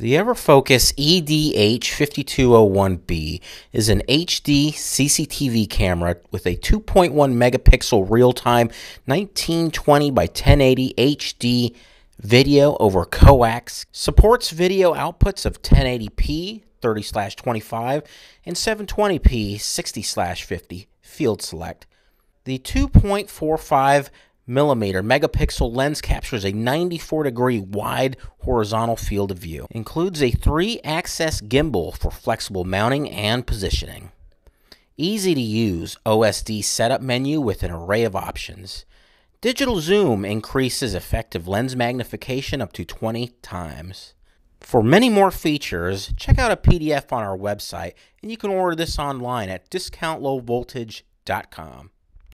The Everfocus EDH5201B is an HD CCTV camera with a 2.1 megapixel real time 1920 by 1080 HD video over coax, supports video outputs of 1080p 30 25 and 720p 60 50 field select. The 2.45 millimeter megapixel lens captures a 94 degree wide horizontal field of view. Includes a 3 axis gimbal for flexible mounting and positioning. Easy to use OSD setup menu with an array of options. Digital zoom increases effective lens magnification up to 20 times. For many more features, check out a PDF on our website and you can order this online at discountlowvoltage.com.